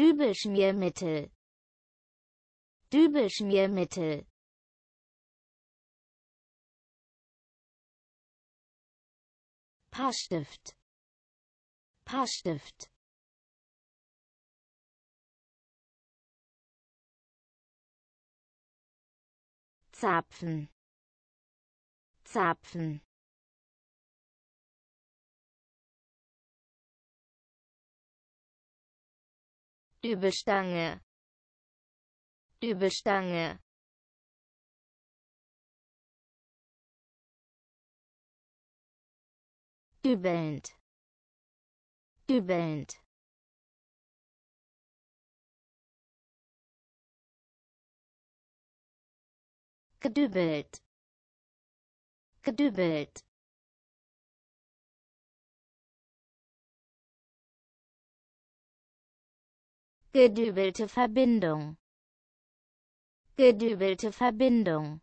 Dübelschmiermittel. Dübelschmiermittel. Paarstift. Paarstift. Zapfen. Zapfen Dübelstange. Dübelstange. Dübelnd. Dübelnd. Gedübelt. Gedübelt gedübelte Verbindung. Gedübelte Verbindung